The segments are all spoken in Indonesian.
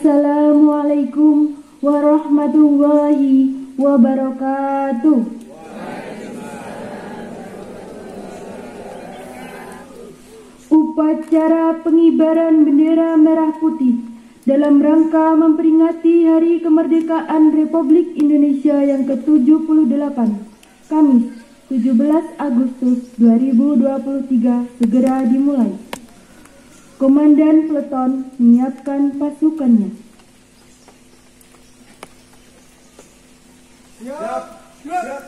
Assalamualaikum warahmatullahi wabarakatuh. Upacara pengibaran bendera merah putih dalam rangka memperingati Hari Kemerdekaan Republik Indonesia yang ke-78, Kamis 17 Agustus 2023 segera dimulai. Komandan Peleton menyiapkan pasukannya. Siap. Siap.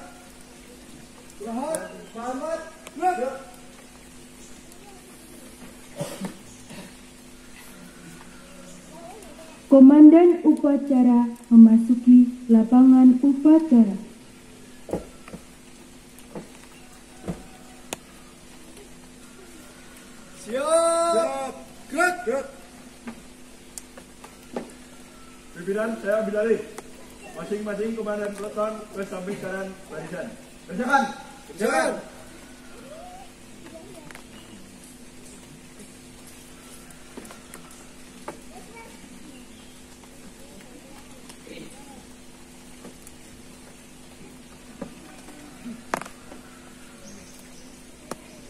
Selamat. Siap. Komandan upacara memasuki lapangan upacara. Siap. Gerak. Gerak. Saya Bilali. Masing-masing komandan peleton ke samping kanan barisan. Kerjakan. Kerjakan.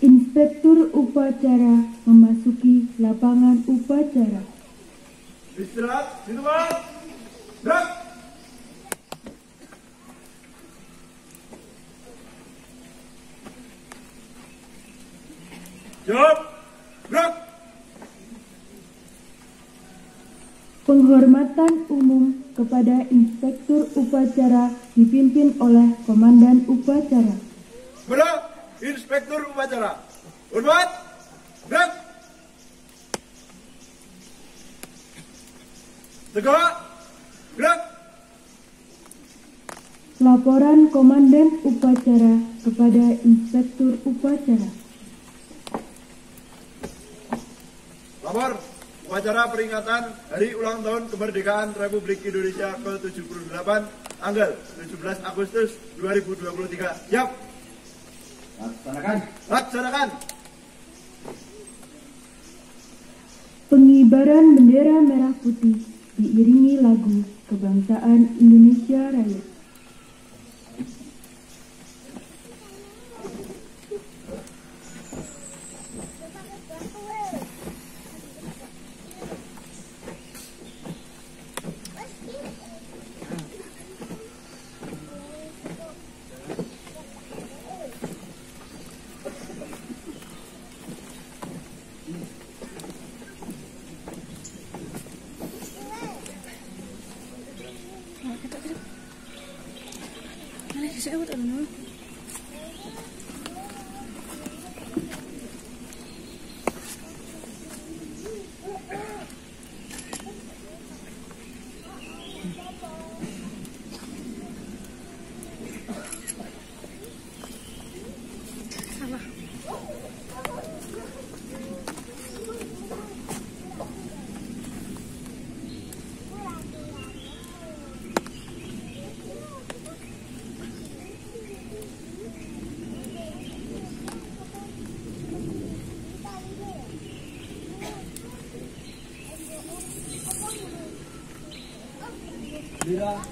Inspektur upacara memasuki lapangan upacara. Istirahat. Situ bang. Gerak. Siap. Gerak. Penghormatan umum kepada Inspektur upacara dipimpin oleh Komandan upacara. Kepada Inspektur Upacara. Hormat. Gerak. Tegak. Gerak. Laporan Komandan upacara kepada Inspektur upacara. Lapor upacara peringatan Hari Ulang Tahun Kemerdekaan Republik Indonesia ke-78 tanggal 17 Agustus 2023. Siap. Laksanakan. Laksanakan. Pengibaran bendera merah putih diiringi lagu kebangsaan Indonesia Raya. Bendera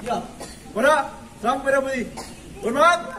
siap. Kepada Sang Merah Putih. Hormat.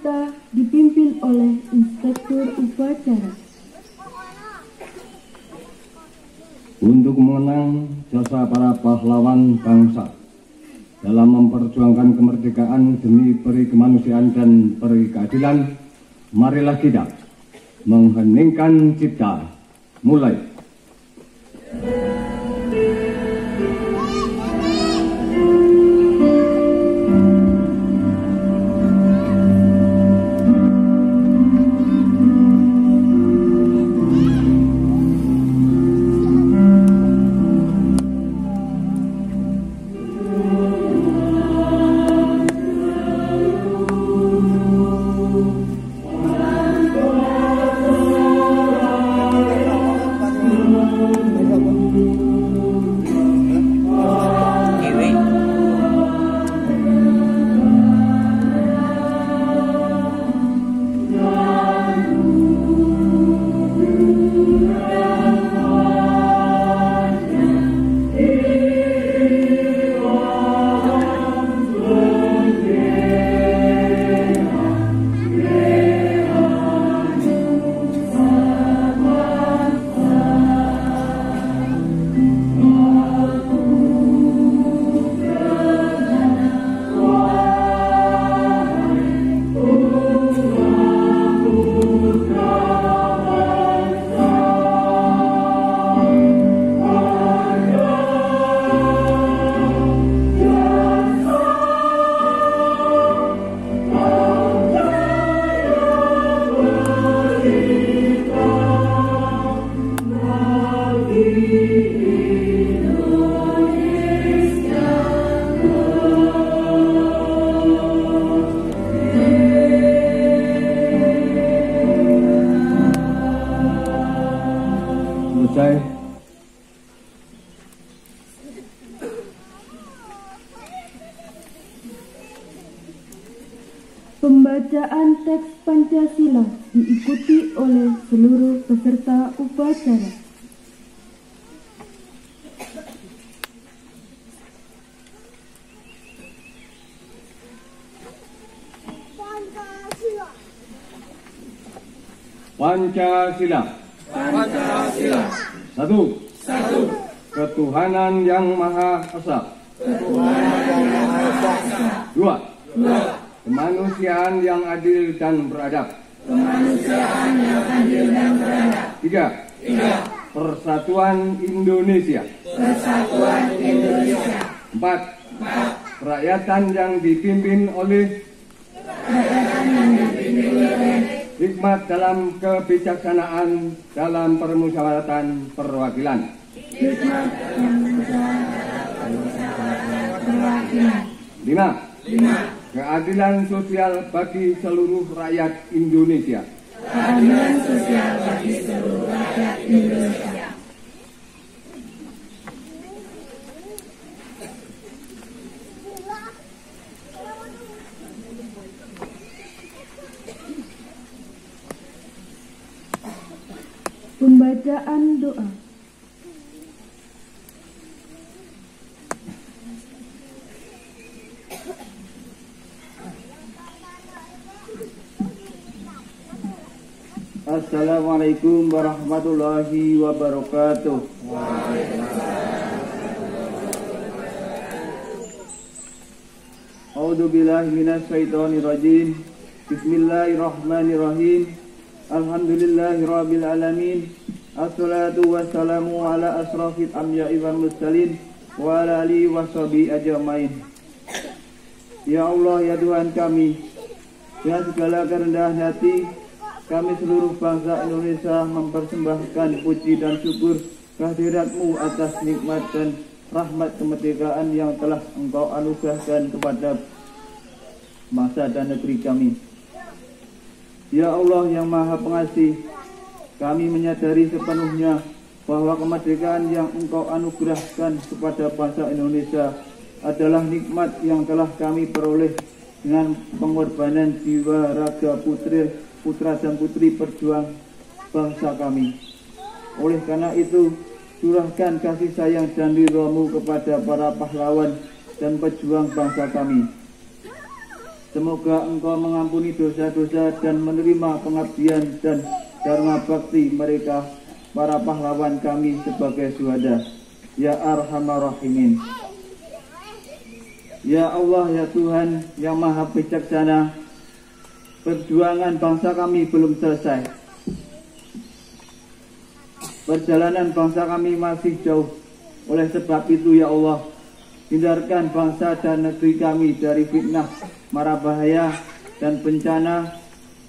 Cipta dipimpin oleh Inspektur Upacara. untuk mengenang jasa para pahlawan bangsa dalam memperjuangkan kemerdekaan demi peri kemanusiaan dan peri keadilan, marilah kita mengheningkan cipta. Mulai. Pancasila. Pancasila. Satu. Satu. Ketuhanan yang Maha Esa. Dua. Dua. Kemanusiaan yang adil dan beradab. Kemanusiaan yang adil dan beradab. Tiga. Tiga. Persatuan Indonesia. Persatuan Indonesia. Empat. Kerakyatan yang dipimpin oleh hikmat dalam kebijaksanaan dalam permusyawaratan perwakilan. Lima. Lima. Keadilan sosial bagi seluruh rakyat Indonesia. Keadilan sosial bagi seluruh rakyat Indonesia. Pembacaan doa. Assalamualaikum warahmatullahi wabarakatuh. A'udzu billahi minas syaitonir rajim. Bismillahirrahmanirrahim. Alhamdulillahi rabbil alamin. Assalatu wassalamu ala asrafil wal mursalin wa ala. Ya Allah ya Tuhan kami, dengan segala kerendahan hati kami seluruh bangsa Indonesia mempersembahkan puji dan syukur kehadiratmu atas nikmat dan rahmat kemerdekaan yang telah engkau anugerahkan kepada bangsa dan negeri kami. Ya Allah yang maha pengasih, kami menyadari sepenuhnya bahwa kemerdekaan yang engkau anugerahkan kepada bangsa Indonesia adalah nikmat yang telah kami peroleh dengan pengorbanan jiwa raga putri putra dan putri perjuang bangsa kami. Oleh karena itu, curahkan kasih sayang dan ridhomu kepada para pahlawan dan pejuang bangsa kami. Semoga Engkau mengampuni dosa-dosa dan menerima pengabdian dan dharma bakti mereka para pahlawan kami sebagai suhada. Ya Arhamar Rahimin. Ya Allah ya Tuhan yang Maha Bijaksana, perjuangan bangsa kami belum selesai. Perjalanan bangsa kami masih jauh. Oleh sebab itu ya Allah, hindarkan bangsa dan negeri kami dari fitnah, mara bahaya, dan bencana.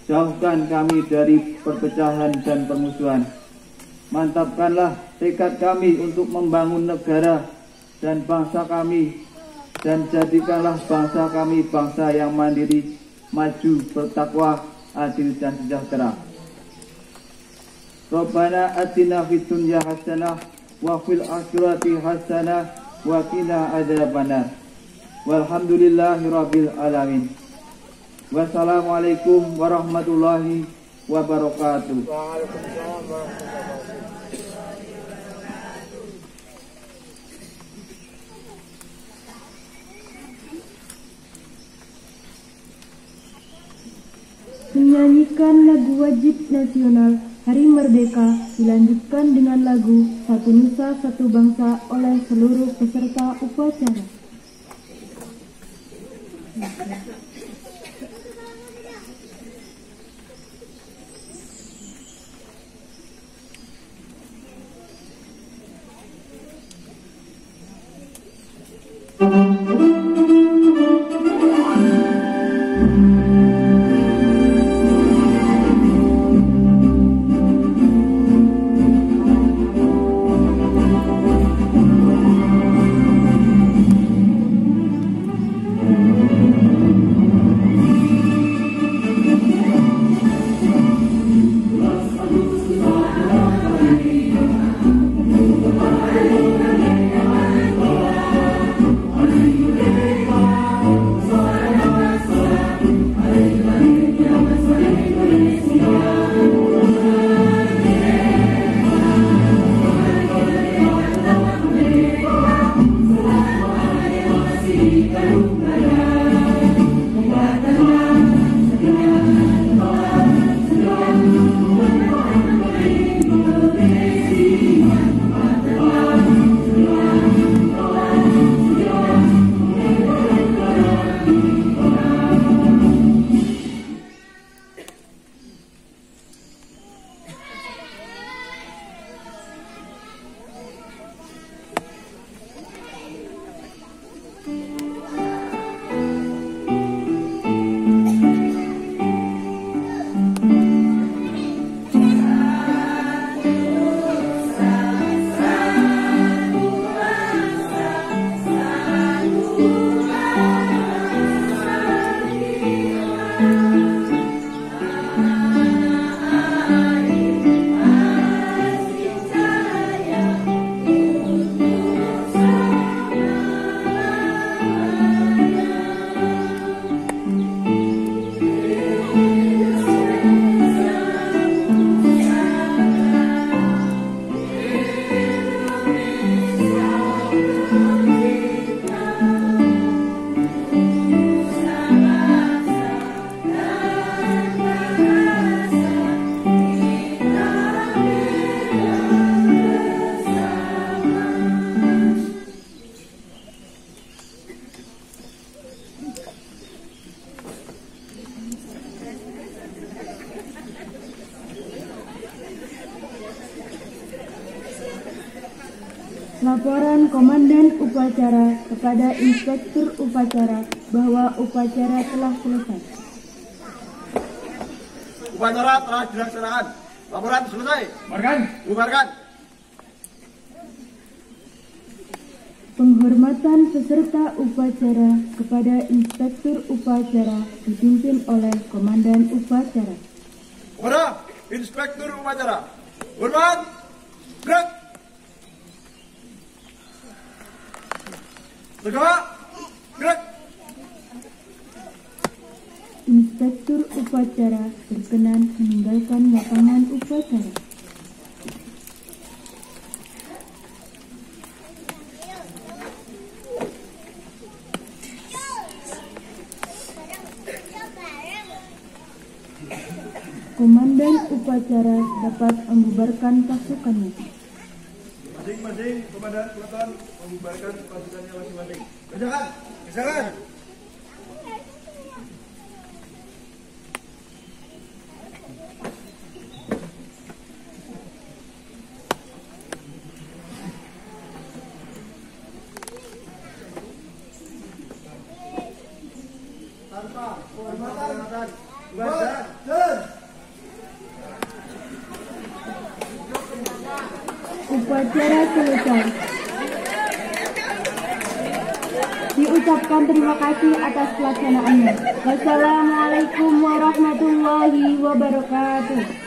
Jauhkan kami dari perpecahan dan permusuhan. Mantapkanlah tekad kami untuk membangun negara dan bangsa kami dan jadikanlah bangsa kami bangsa yang mandiri, maju, bertakwa, adil dan sejahtera. Rabbana atina fid dunya hasanah wa fil akhirati hasanah wa qina adzabannar. Walhamdulillahi rabbil alamin. Wassalamualaikum warahmatullahi wabarakatuh. Waalaikumsalam warahmatullahi wabarakatuh. Menyanyikan lagu wajib nasional Hari Merdeka dilanjutkan dengan lagu Satu Nusa Satu Bangsa oleh seluruh peserta upacara. Laporan kepada Inspektur Upacara bahwa upacara telah selesai. Upacara telah dilaksanakan. Laporan selesai. Bubarkan. Bubarkan. Penghormatan peserta upacara kepada Inspektur Upacara dipimpin oleh Komandan Upacara. Kepada Inspektur Upacara. Hormat. Gerak. Inspektur upacara berkenan meninggalkan lapangan upacara. Komandan upacara dapat membubarkan pasukannya. Masing-masing komandan peleton membubarkan pasukannya masing-masing. Kerjakan. Kerjakan. Tanpa hormatan. Bubar. Upacara selesai. Diucapkan terima kasih atas pelaksanaannya. Wassalamualaikum warahmatullahi wabarakatuh.